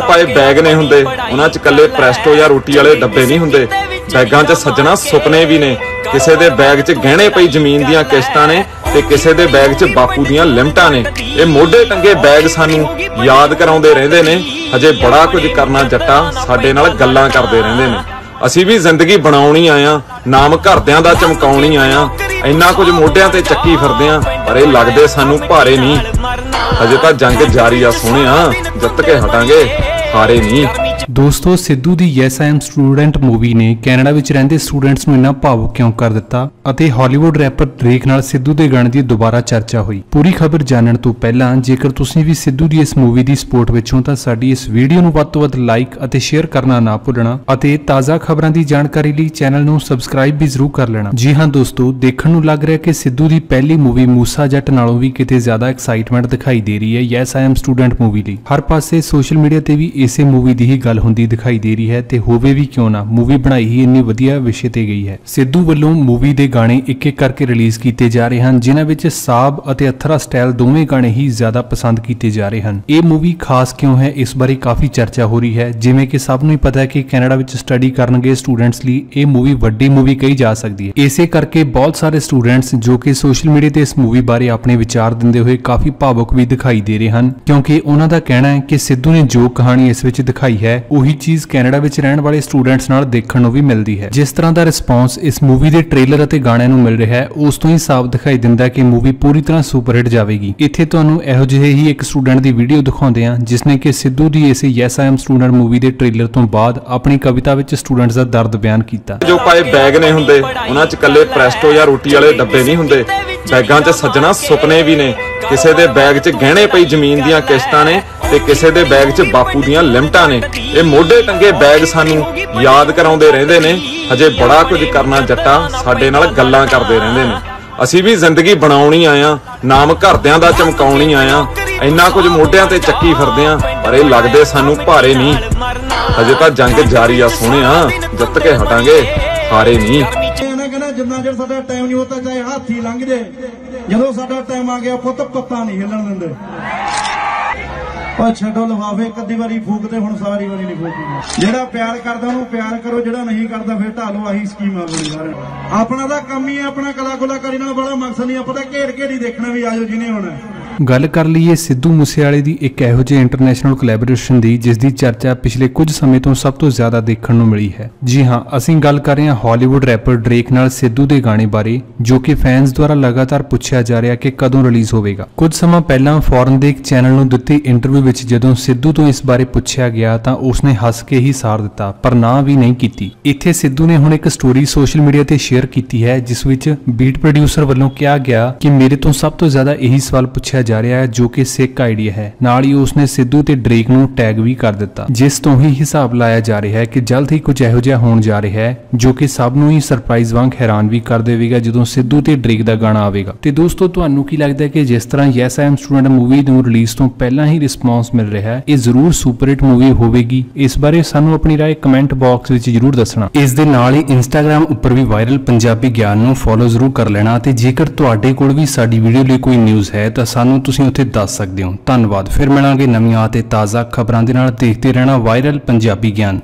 ਜੋ ਪਾਏ ਬੈਗ ਨੇ ਹੁੰਦੇ। ਉਹਨਾਂ 'ਚ ਕੱਲੇ ਪ੍ਰੈਸਟੋ ਜਾਂ ਰੋਟੀ ਵਾਲੇ ਡੱਬੇ ਨਹੀਂ ਹੁੰਦੇ। ਬੈਗਾਂ 'ਚ ਸੱਜਣਾ ਸੁਪਨੇ ਵੀ ਨੇ। ਕਿਸੇ ਦੇ ਬੈਗ 'ਚ ਗਹਿਣੇ ਪਈ ਜ਼ਮੀਨ ਦੀਆਂ ਕਿਸ਼ਤਾਂ ਨੇ ਤੇ ਕਿਸੇ ਦੇ ਬੈਗ 'ਚ ਬਾਪੂ ਦੀਆਂ ਲਿਮਟਾਂ ਨੇ। ਇਹ ਮੋਢੇ ਟੰਗੇ ਬੈਗ ਸਾਨੂੰ ਯਾਦ ਕਰਾਉਂਦੇ ਰਹਿੰਦੇ ਨੇ। ਹਜੇ ਬੜਾ ਕੁਝ ਕਰਨਾ ਜੱਟਾ ਸਾਡੇ ਨਾਲ ਗੱਲਾਂ ਕਰਦੇ ਰਹਿੰਦੇ ਨੇ। ਅਸੀਂ ਵੀ ਜ਼ਿੰਦਗੀ ਬਣਾਉਣੀ ਆਇਆ, ਨਾਮ ਘਰਦਿਆਂ ਦਾ ਚਮਕਾਉਣੀ ਆਇਆ। ਇੰਨਾ ਕੁਝ ਮੋਢਿਆਂ ਤੇ ਚੱਕੀ ਫਿਰਦੇ ਆ, ਪਰ ਇਹ ਲੱਗਦੇ ਸਾਨੂੰ ਭਾਰੇ ਨਹੀਂ। ਹਜੇ ਤਾਂ ਜੰਗ ਜਾਰੀ ਆ ਸੋਹਣਿਆ। ਜਿੱਤ ਕੇ ਹਟਾਂਗੇ ਹਾਰੇ ਨਹੀਂ। ਦੋਸਤੋ, ਸਿੱਧੂ ਦੀ yes I am student movie ਨੇ ਕੈਨੇਡਾ ਵਿੱਚ ਰਹਿੰਦੇ ਸਟੂਡੈਂਟਸ ਨੂੰ ਇੰਨਾ ਭਾਵੁਕ ਕਿਉਂ ਕਰ ਦਿੱਤਾ ਅਤੇ ਹਾਲੀਵੁੱਡ ਰੈਪਰ ਡ੍ਰੇਕ ਨਾਲ ਸਿੱਧੂ ਦੇ ਗਾਣੇ ਦੀ ਦੁਬਾਰਾ ਚਰਚਾ ਹੋਈ। ਪੂਰੀ ਖਬਰ ਜਾਣਨ ਤੋਂ ਪਹਿਲਾਂ, ਜੇਕਰ ਤੁਸੀਂ ਵੀ ਸਿੱਧੂ ਦੀ ਇਸ ਮੂਵੀ ਦੀ ਸਪੋਰਟ ਵਿੱਚ ਹੋ, ਤਾਂ ਸਾਡੀ ਇਸ ਵੀਡੀਓ ਨੂੰ ਵੱਧ ਤੋਂ ਵੱਧ ਲਾਈਕ ਅਤੇ ਸ਼ੇਅਰ ਕਰਨਾ ਨਾ ਭੁੱਲਣਾ ਅਤੇ ਤਾਜ਼ਾ ਖਬਰਾਂ ਦੀ ਜਾਣਕਾਰੀ ਲਈ ਚੈਨਲ ਨੂੰ ਸਬਸਕ੍ਰਾਈਬ ਵੀ ਜ਼ਰੂਰ ਕਰ ਲੈਣਾ। ਜੀ ਹਾਂ ਦੋਸਤੋ, ਦੇਖਣ ਨੂੰ ਲੱਗ ਰਿਹਾ ਕਿ ਸਿੱਧੂ ਦੀ ਪਹਿਲੀ ਮੂਵੀ ਮੂਸਾ ਜੱਟ ਨਾਲੋਂ ਵੀ ਕਿਤੇ ਜ਼ਿਆਦਾ ਐਕਸਾਈਟਮੈਂਟ ਦਿਖਾਈ ਦੇ ਰਹੀ ਹੈ yes I am student movie ਲਈ। ਹਰ ਪਾਸੇ ਸੋਸ਼ਲ ਮੀਡੀਆ ਤੇ ਵੀ ਇਸੇ ਮੂਵੀ ਦੀ ਹੀ ਗੱਲ ਹੁੰਦੀ ਦਿਖਾਈ ਦੇ ਰਹੀ ਹੈ ਤੇ ਹੋਵੇ ਵੀ ਕਿਉਂ ਨਾ ਮੂਵੀ ਬਣਾਈ ਹੀ ਇੰਨੀ ਵਧੀਆ ਵਿਸ਼ੇ ਤੇ ਗਈ ਹੈ। ਸਿੱਧੂ ਵੱਲੋਂ ਮੂਵੀ ਦੇ ਗਾਣੇ ਇੱਕ ਇੱਕ ਕਰਕੇ ਰਿਲੀਜ਼ ਕੀਤੇ ਜਾ ਰਹੇ ਹਨ, ਜਿਨ੍ਹਾਂ ਵਿੱਚ ਸਾਬ ਅਤੇ ਅਥਰਾ ਸਟਾਈਲ ਦੋਵੇਂ ਗਾਣੇ ਹੀ ਜ਼ਿਆਦਾ ਪਸੰਦ ਕੀਤੇ ਜਾ ਰਹੇ ਹਨ। ਇਹ ਮੂਵੀ ਖਾਸ ਕਿਉਂ ਹੈ, ਇਸ ਬਾਰੇ ਕਾਫੀ ਚਰਚਾ ਹੋ ਰਹੀ ਹੈ। ਜਿਵੇਂ ਕਿ ਸਭ ਨੂੰ ਹੀ ਪਤਾ ਹੈ ਕਿ ਕੈਨੇਡਾ ਵਿੱਚ ਸਟੱਡੀ ਕਰਨਗੇ ਸਟੂਡੈਂਟਸ ਲਈ, ਇਹ ਮੂਵੀ ਵੱਡੀ ਮੂਵੀ ਕਹੀ ਜਾ ਸਕਦੀ ਹੈ। ਇਸੇ ਕਰਕੇ ਬਹੁਤ ਸਾਰੇ ਸਟੂਡੈਂਟਸ ਜੋ ਕਿ ਸੋਸ਼ਲ ਮੀਡੀਆ ਤੇ ਇਸ ਮੂਵੀ ਬਾਰੇ ਆਪਣੇ ਵਿਚਾਰ ਦਿੰਦੇ ਹੋਏ ਕਾਫੀ ਭਾਵੁਕ ਵੀ ਦਿਖਾਈ ਦੇ ਰਹੇ ਹਨ, ਕਿਉਂਕਿ ਉਹਨਾਂ ਦਾ ਕਹਿਣਾ ਹੈ ਕਿ ਸਿੱਧੂ ਨੇ ਜੋ ਕਹਾਣੀ ਇਸ ਵਿੱਚ ਦਿਖਾਈ ਹੈ ਉਹੀ ਚੀਜ਼ ਕੈਨੇਡਾ ਵਿੱਚ ਰਹਿਣ ਵਾਲੇ ਸਟੂਡੈਂਟਸ ਨਾਲ ਦੇਖਣ ਨੂੰ ਵੀ ਮਿਲਦੀ ਹੈ। ਜਿਸ ਤਰ੍ਹਾਂ ਦਾ ਰਿਸਪੌਂਸ ਇਸ ਮੂਵੀ ਦੇ ਟ੍ਰੇਲਰ ਅਤੇ ਗਾਣਿਆਂ ਨੂੰ ਮਿਲ ਰਿਹਾ ਹੈ, ਉਸ ਤੋਂ ਹੀ ਸਾਫ਼ ਦਿਖਾਈ ਦਿੰਦਾ ਹੈ ਕਿ ਮੂਵੀ ਪੂਰੀ ਤਰ੍ਹਾਂ ਸੁਪਰ ਹਿੱਟ ਜਾਵੇਗੀ। ਇੱਥੇ ਤੁਹਾਨੂੰ ਇਹੋ ਜਿਹੇ ਹੀ ਇੱਕ ਸਟੂਡੈਂਟ ਦੀ ਵੀਡੀਓ ਦਿਖਾਉਂਦੇ ਹਾਂ ਜਿਸ ਕਿ ਸਿੱਧੂ ਦੀ ਇਸ yes I am student movie ਦੇ ਟ੍ਰੇਲਰ ਤੋਂ ਬਾਅਦ ਆਪਣੀ ਕਵਿਤਾ ਵਿੱਚ ਸਟੂਡੈਂਟਸ ਦਾ ਦਰਦ ਬਿਆਨ ਕੀਤਾ। ਜੋ ਪਾਏ ਬੈਗ ਨੇ ਹੁੰਦੇ, ਉਹਨਾਂ 'ਚ ਕੱਲੇ ਪ੍ਰੈਸਟੋ ਜਾਂ ਰੋਟੀ ਵਾਲੇ ਡੱਬੇ ਨਹੀਂ ਹੁੰਦੇ। ਬੈਗਾਂ 'ਚ ਸੱਜਣਾ ਸੁਪਨੇ ਵੀ ਨੇ। ਕਿਸੇ ਦੇ ਬੈਗ 'ਚ ਗਹਿਣੇ ਪਈ ਜ਼ਮੀਨ ਦੀਆਂ ਕਿਸ਼ਤਾਂ ਨੇ। ਤੇ ਕਿਸੇ ਦੇ ਬੈਗ 'ਚ ਬਾਪੂ ਦੀਆਂ ਲਿਮਟਾਂ ਨੇ। ਇਹ ਮੋਢੇ ਟੰਗੇ ਬੈਗ ਸਾਨੂੰ ਯਾਦ ਕਰਾਉਂਦੇ ਰਹਿੰਦੇ ਨੇ। ਹਜੇ ਬੜਾ ਕੁਝ ਕਰਨਾ ਜੱਟਾ ਸਾਡੇ ਨਾਲ ਗੱਲਾਂ ਕਰਦੇ ਰਹਿੰਦੇ ਨੇ। ਅਸੀਂ ਵੀ ਜ਼ਿੰਦਗੀ ਬਣਾਉਣੀ ਆਇਆ ਨਾਮ ਘਰਦਿਆਂ ਦਾ ਚਮਕਾਉਣੀ ਆਇਆ ਇੰਨਾ ਕੁਝ ਮੋਢਿਆਂ ਤੇ ਚੱਕੀ ਫਿਰਦੇ ਆ ਪਰ ਇਹ ਲੱਗਦੇ ਸਾਨੂੰ ਭਾਰੇ ਨਹੀਂ। ਹਜੇ ਤਾਂ ਜੰਗ ਜਾਰੀ ਆ ਸੋਹਣਿਆ ਜਿੱਤ ਕੇ ਹਟਾਂਗੇ, ਹਾਰੇ ਨਹੀਂ। ਕਹਿੰਦਾ ਜਿੰਨਾ ਚਿਰ ਸਾਡਾ ਟਾਈਮ ਨਹੀਂ ਹੁੰਦਾ ਚਾਹੇ ਹਾਥੀ ਲੰਘ ਜੇ ਜਦੋਂ ਸਾਡਾ ਟਾਈਮ ਆ ਗਿਆ, ਪੁੱਤ ਪੱਤਾ ਨਹੀਂ ਹਿੱਲਣ ਦਿੰਦੇ। ਉਹ ਛੱਡੋ ਲਫਾਫੇ, ਇੱਕ ਅੱਧੀ ਵਾਰੀ ਫੂਕਦੇ ਹੁਣ ਸਾਰੀ ਵਾਰੀ ਨਹੀਂ ਫੂਕਦੇ ਜਿਹੜਾ ਪਿਆਰ ਕਰਦਾ ਉਹਨੂੰ ਪਿਆਰ ਕਰੋ, ਜਿਹੜਾ ਨਹੀਂ ਕਰਦਾ ਫਿਰ ਢਾਲੋ ਆਹੀ ਸਕੀਮ ਆ ਬਣੀ ਸਾਰੇ ਆਪਣਾ ਤਾਂ ਕੰਮ ਹੀ ਹੈ, ਆਪਣਾ ਕਲਾ ਕੁਲਾਕਾਰੀ ਨਾਲ ਬੜਾ ਮਕਸਦ ਨਹੀਂ, ਆਪਾਂ ਤਾਂ ਘੇਰ ਘੇਰੀ ਦੇਖਣਾ ਵੀ ਆਜੋ ਜਿਹਨੇ ਹੋਣਾ। ਗੱਲ ਕਰ ਲਈਏ ਸਿੱਧੂ ਮੂਸੇਵਾਲੇ ਦੀ ਇੱਕ ਇਹੋ ਜਿਹੀ ਇੰਟਰਨੈਸ਼ਨਲ ਕੋਲੈਬੋਰੇਸ਼ਨ ਦੀ ਜਿਸ ਦੀ ਚਰਚਾ ਪਿਛਲੇ ਕੁਝ ਸਮੇਂ ਤੋਂ ਸਭ ਤੋਂ ਜ਼ਿਆਦਾ ਦੇਖਣ ਨੂੰ ਮਿਲੀ ਹੈ। ਜੀ ਹਾਂ, ਅਸੀਂ ਗੱਲ ਕਰ ਰਹੇ ਹਾਂ ਹਾਲੀਵੁੱਡ ਰੈਪਰ ਡ੍ਰੇਕ ਨਾਲ ਸਿੱਧੂ ਦੇ ਗਾਣੇ ਬਾਰੇ, ਜੋ ਕਿ ਫੈਨਸ ਦੁਆਰਾ ਲਗਾਤਾਰ ਪੁੱਛਿਆ ਜਾ ਰਿਹਾ ਕਿ ਕਦੋਂ ਰਿਲੀਜ਼ ਹੋਵੇਗਾ। ਕੁਝ ਸਮਾਂ ਪਹਿਲਾਂ ਫੋਰਨ ਦੇ ਇੱਕ ਚੈਨਲ ਨੂੰ ਦਿੱਤੀ ਇੰਟਰਵਿਊ ਵਿੱਚ ਜਦੋਂ ਸਿੱਧੂ ਤੋਂ ਇਸ ਬਾਰੇ ਪੁੱਛਿਆ ਗਿਆ ਤਾਂ ਉਸਨੇ ਹੱਸ ਕੇ ਹੀ ਸਾਰ ਦਿੱਤਾ, ਪਰ ਨਾ ਵੀ ਨਹੀਂ ਕੀਤੀ। ਇੱਥੇ ਸਿੱਧੂ ਨੇ ਹੁਣ ਇੱਕ ਸਟੋਰੀ ਸੋਸ਼ਲ ਮੀਡੀਆ ਤੇ ਸ਼ੇਅਰ ਕੀਤੀ ਹੈ, ਜਿਸ ਵਿੱਚ ਬੀਟ ਪ੍ਰੋਡਿਊਸਰ ਵੱਲੋਂ ਕਿਹਾ ਗਿਆ ਕਿ ਮੇਰੇ ਤੋਂ ਸਭ ਤੋਂ ਜ਼ਿਆਦਾ ਇਹੀ ਸਵਾਲ ਪੁੱਛਿਆ ਜਾ ਰਿਹਾ ਹੈ ਜੋ ਕਿ ਸਿੱਖ ਆਈਡੀਆ ਹੈ ਨਾਲ ਹੀ ਉਸਨੇ ਸਿੱਧੂ ਤੇ ਡ੍ਰੇਕ ਨੂੰ ਟੈਗ ਵੀ ਕਰ ਦਿੱਤਾ ਜਿਸ ਤੋਂ ਹੀ ਹਿਸਾਬ ਲਾਇਆ ਜਾ ਰਿਹਾ ਹੈ ਕਿ ਜਲਦ ਹੀ ਕੁਝ ਇਹੋ ਜਿਹਾ ਹੋਣ ਜਾ ਰਿਹਾ ਹੈ ਜੋ ਕਿ ਸਭ ਨੂੰ ਹੀ ਸਰਪ੍ਰਾਈਜ਼ ਵਾਂਗ ਹੈਰਾਨ ਵੀ ਕਰ ਦੇਵੇਗਾ ਜਦੋਂ ਸਿੱਧੂ ਤੇ ਡ੍ਰੇਕ ਦਾ ਗਾਣਾ ਆਵੇਗਾ ਤੇ ਦੋਸਤੋ ਤੁਹਾਨੂੰ ਕੀ ਲੱਗਦਾ ਹੈ ਕਿ ਜਿਸ ਤਰ੍ਹਾਂ yes I am student movie ਨੂੰ ਰਿਲੀਜ਼ ਤੋਂ ਪਹਿਲਾਂ ਹੀ ਰਿਸਪੌਂਸ ਮਿਲ ਰਿਹਾ ਹੈ ਇਹ ਜ਼ਰੂਰ ਸੁਪਰ ਹਿੱਟ ਮੂਵੀ ਹੋਵੇਗੀ ਇਸ ਬਾਰੇ ਸਾਨੂੰ ਆਪਣੀ رائے ਕਮੈਂਟ ਬਾਕਸ ਵਿੱਚ ਜ਼ਰੂਰ ਦੱਸਣਾ ਇਸ ਦੇ ਨਾਲ ਹੀ ਇੰਸਟਾਗ੍ਰam ਉੱਪਰ ਵੀ ਵਾਇਰਲ ਪੰਜਾਬੀ ਗਿਆਨ ਨੂੰ ਫੋਲੋ ਜ਼ਰੂਰ ਕਰ ਲੈਣਾ ਤੇ ਜੇਕਰ ਤੁਹਾਡੇ ਕੋਲ ਵੀ ਸਾਡੀ ਵੀਡੀਓ ਲਈ ਕੋਈ ਨਿਊਜ਼ ਹੈ ਤਾਂ ਸਾਨੂੰ ਤੁਸੀਂ ਉੱਥੇ ਦੱਸ ਸਕਦੇ ਹੋ। ਧੰਨਵਾਦ। ਫਿਰ ਮਿਲਾਂਗੇ ਨਵੀਆਂ ਅਤੇ ਤਾਜ਼ਾ ਖਬਰਾਂ ਦੇ ਨਾਲ। ਦੇਖਦੇ ਰਹਿਣਾ ਵਾਇਰਲ ਪੰਜਾਬੀ ਗਿਆਨ।